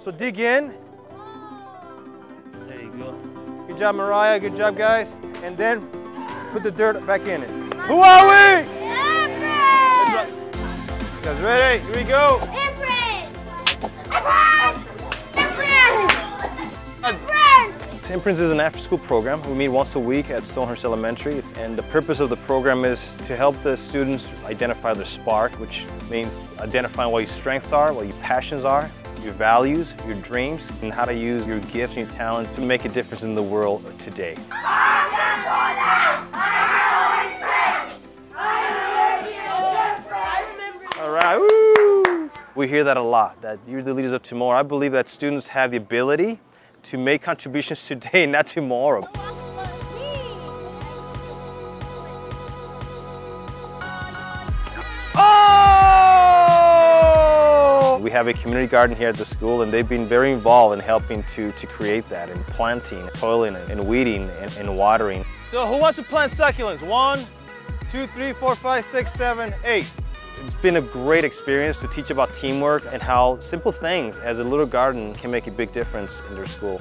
So dig in. There you go. Good job, Mariah. Good job, guys. And then put the dirt back in it. Who are we? Imprint! You guys ready? Here we go. Imprint! Imprint! Imprint! Imprints is an after-school program. We meet once a week at Stonehurst Elementary, and the purpose of the program is to help the students identify their spark, which means identifying what your strengths are, what your passions are, your values, your dreams, and how to use your gifts and your talents to make a difference in the world today. All right! We hear that a lot, that you're the leaders of tomorrow. I believe that students have the ability to make contributions today, not tomorrow. We have a community garden here at the school and they've been very involved in helping to, to create that, and planting, toiling, and weeding, and, and watering. So who wants to plant succulents? One, two, three, four, five, six, seven, eight. It's been a great experience to teach about teamwork and how simple things as a little garden can make a big difference in their school.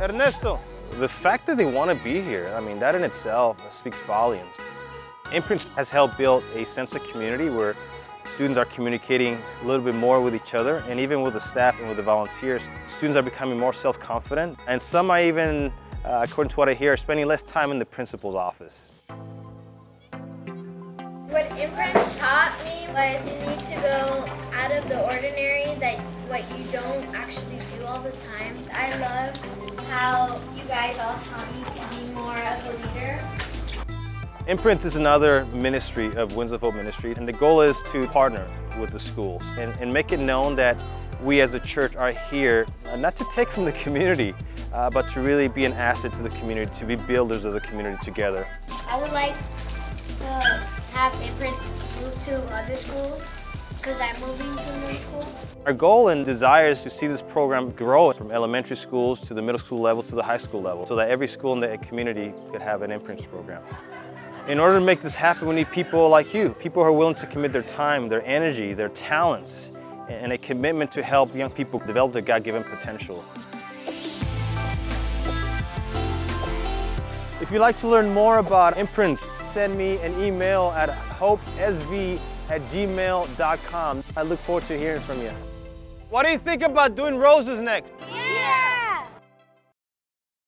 Ernesto, the fact that they want to be here, I mean, that in itself speaks volumes. Imprint has helped build a sense of community where students are communicating a little bit more with each other and even with the staff and with the volunteers. Students are becoming more self-confident and some are even, uh, according to what I hear, spending less time in the principal's office. What Imprint taught me was you need to go out of the ordinary, that what you don't actually do all the time. I love how you guys all taught me to be more. Imprint is another ministry of Winds of Hope Ministry, and the goal is to partner with the schools and, and make it known that we as a church are here uh, not to take from the community, uh, but to really be an asset to the community, to be builders of the community together. I would like to have imprints move to other schools because I'm moving to a new school. Our goal and desire is to see this program grow from elementary schools to the middle school level to the high school level so that every school in the community could have an imprints program. In order to make this happen, we need people like you, people who are willing to commit their time, their energy, their talents, and a commitment to help young people develop their God-given potential. If you'd like to learn more about imprints, send me an email at hopesv at gmail.com. I look forward to hearing from you. What do you think about doing roses next?